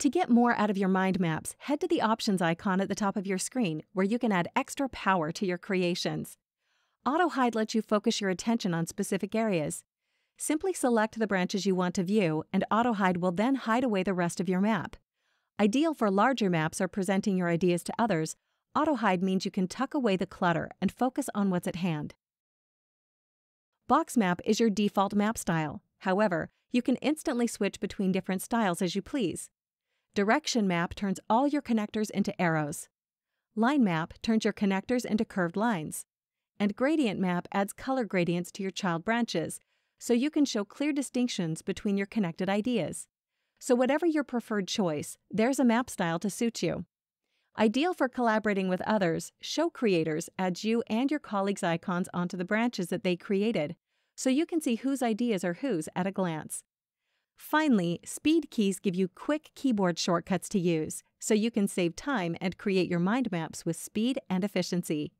To get more out of your mind maps, head to the options icon at the top of your screen where you can add extra power to your creations. Auto Hide lets you focus your attention on specific areas. Simply select the branches you want to view, and Auto Hide will then hide away the rest of your map. Ideal for larger maps or presenting your ideas to others, Auto Hide means you can tuck away the clutter and focus on what's at hand. Box Map is your default map style. However, you can instantly switch between different styles as you please. Direction Map turns all your connectors into arrows. Line Map turns your connectors into curved lines. And Gradient Map adds color gradients to your child branches, so you can show clear distinctions between your connected ideas. So whatever your preferred choice, there's a map style to suit you. Ideal for collaborating with others, Show Creators adds you and your colleagues' icons onto the branches that they created, so you can see whose ideas are whose at a glance. Finally, speed keys give you quick keyboard shortcuts to use, so you can save time and create your mind maps with speed and efficiency.